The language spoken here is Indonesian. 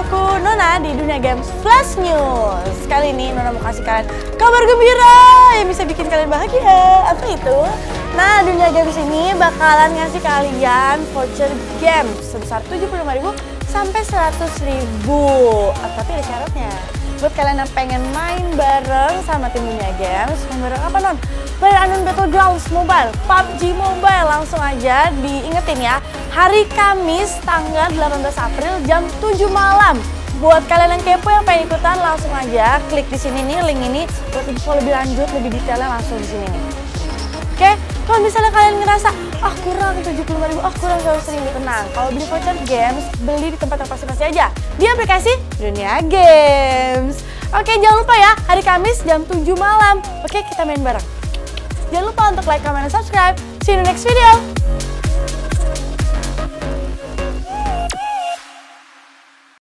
aku Nona di Dunia Games Flash News. Kali ini Nona mau kasih kalian kabar gembira yang bisa bikin kalian bahagia. Apa itu? Nah Dunia Games ini bakalan ngasih kalian voucher game sebesar 75.000 sampai 100.000 oh, Tapi ada syaratnya Buat kalian yang pengen main bareng sama tim Dunia Games Main bareng apa non? Player Unknown Battlegrounds Mobile, PUBG Mobile. Langsung aja diingetin ya. Hari Kamis tanggal 18 April jam 7 malam. Buat kalian yang kepo yang pengen ikutan langsung aja klik di sini nih link ini. Buat info lebih lanjut lebih detailnya langsung di sini nih. Oke, kalau misalnya kalian ngerasa ah kurang 75 ribu, ah kurang 100 ribu tenang. Kalau beli voucher games beli di tempat yang pasti-pasti aja di aplikasi Dunia Games. Oke, jangan lupa ya hari Kamis jam 7 malam. Oke, kita main bareng. Jangan lupa untuk like, comment, dan subscribe. See you in the next video.